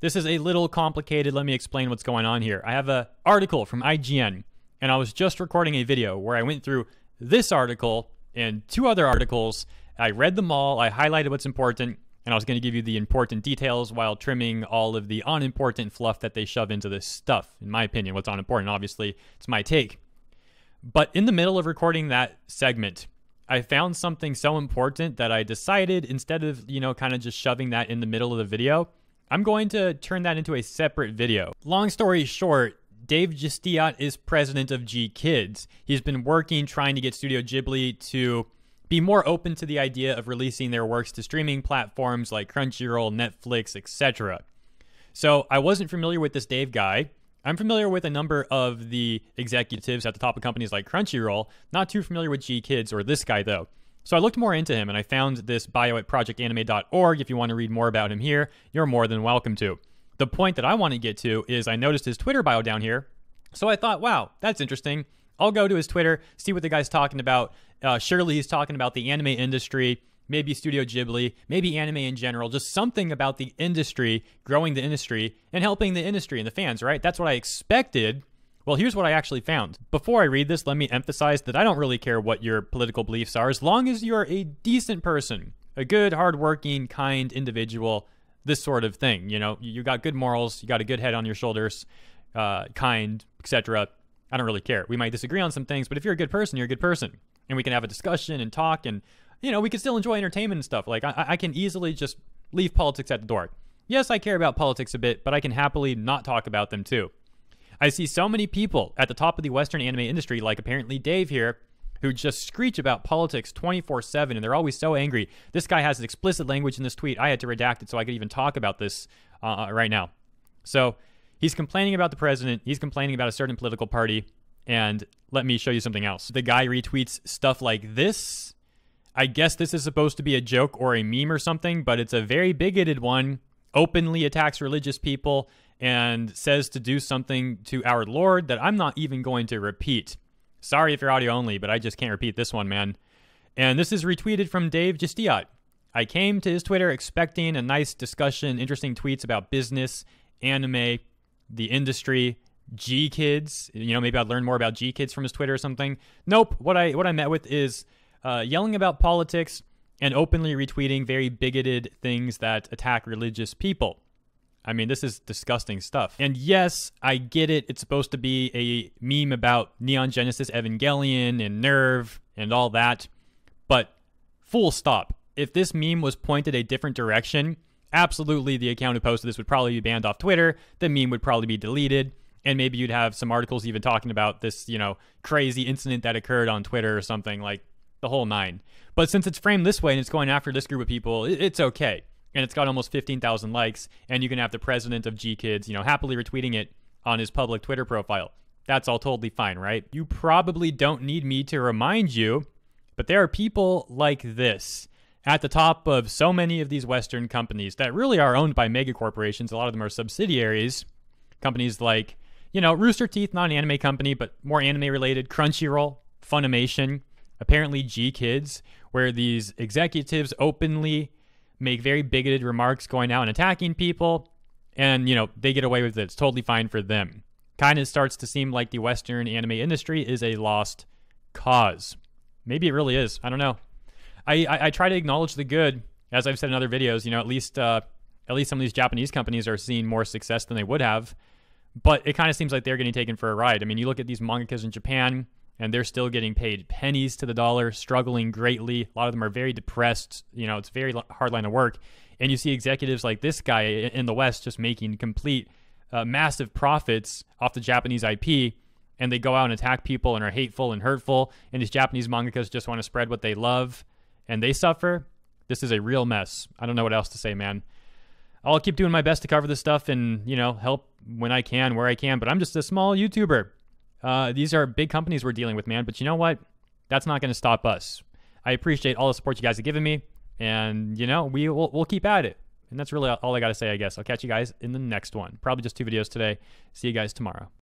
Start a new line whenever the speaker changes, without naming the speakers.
This is a little complicated. Let me explain what's going on here. I have an article from IGN, and I was just recording a video where I went through this article and two other articles. I read them all, I highlighted what's important, and I was going to give you the important details while trimming all of the unimportant fluff that they shove into this stuff. In my opinion, what's unimportant, obviously, it's my take. But in the middle of recording that segment, I found something so important that I decided instead of, you know, kind of just shoving that in the middle of the video, I'm going to turn that into a separate video. Long story short, Dave Jesteadt is president of GKIDS. He's been working trying to get Studio Ghibli to be more open to the idea of releasing their works to streaming platforms like Crunchyroll, Netflix, etc. So I wasn't familiar with this Dave guy. I'm familiar with a number of the executives at the top of companies like Crunchyroll, not too familiar with GKIDS or this guy though. So I looked more into him and I found this bio at projectanime.org. If you want to read more about him here, you're more than welcome to. The point that I want to get to is I noticed his Twitter bio down here. So I thought, wow, that's interesting. I'll go to his Twitter, see what the guy's talking about. Uh, surely he's talking about the anime industry, maybe Studio Ghibli, maybe anime in general, just something about the industry, growing the industry, and helping the industry and the fans, right? That's what I expected well, here's what I actually found. Before I read this, let me emphasize that I don't really care what your political beliefs are as long as you're a decent person, a good, hardworking, kind individual, this sort of thing. You know, you got good morals, you got a good head on your shoulders, uh, kind, etc. I don't really care. We might disagree on some things, but if you're a good person, you're a good person. And we can have a discussion and talk, and, you know, we can still enjoy entertainment and stuff. Like, I, I can easily just leave politics at the door. Yes, I care about politics a bit, but I can happily not talk about them too. I see so many people at the top of the Western anime industry, like apparently Dave here, who just screech about politics 24 7, and they're always so angry. This guy has explicit language in this tweet. I had to redact it so I could even talk about this uh, right now. So he's complaining about the president, he's complaining about a certain political party, and let me show you something else. The guy retweets stuff like this. I guess this is supposed to be a joke or a meme or something, but it's a very bigoted one. Openly attacks religious people and says to do something to our Lord that I'm not even going to repeat. Sorry if you're audio only, but I just can't repeat this one, man. And this is retweeted from Dave Jesteadt. I came to his Twitter expecting a nice discussion, interesting tweets about business, anime, the industry, GKIDS. You know, maybe I'd learn more about GKIDS from his Twitter or something. Nope. What I what I met with is uh, yelling about politics and openly retweeting very bigoted things that attack religious people. I mean, this is disgusting stuff. And yes, I get it. It's supposed to be a meme about Neon Genesis Evangelion and NERV and all that. But full stop. If this meme was pointed a different direction, absolutely the account who posted this would probably be banned off Twitter. The meme would probably be deleted. And maybe you'd have some articles even talking about this, you know, crazy incident that occurred on Twitter or something like the whole nine. But since it's framed this way and it's going after this group of people, it's okay and it's got almost 15,000 likes, and you can have the president of GKIDS, you know, happily retweeting it on his public Twitter profile. That's all totally fine, right? You probably don't need me to remind you, but there are people like this at the top of so many of these Western companies that really are owned by mega corporations. A lot of them are subsidiaries. Companies like, you know, Rooster Teeth, not an anime company, but more anime related, Crunchyroll, Funimation, apparently GKIDS, where these executives openly make very bigoted remarks going out and attacking people, and you know they get away with it. It's totally fine for them. Kind of starts to seem like the Western anime industry is a lost cause. Maybe it really is. I don't know. I, I, I try to acknowledge the good, as I've said in other videos. You know, at least uh, at least some of these Japanese companies are seeing more success than they would have. But it kind of seems like they're getting taken for a ride. I mean, you look at these mangakas in Japan and they're still getting paid pennies to the dollar, struggling greatly. A lot of them are very depressed. You know, it's very hard line of work. And you see executives like this guy in the West just making complete, uh, massive profits off the Japanese IP. And they go out and attack people and are hateful and hurtful. And these Japanese mangakas just want to spread what they love and they suffer. This is a real mess. I don't know what else to say, man. I'll keep doing my best to cover this stuff and, you know, help when I can, where I can. But I'm just a small YouTuber. Uh, these are big companies we're dealing with, man. But you know what? That's not going to stop us. I appreciate all the support you guys have given me, and you know we will we'll keep at it. And that's really all I got to say, I guess. I'll catch you guys in the next one. Probably just two videos today. See you guys tomorrow.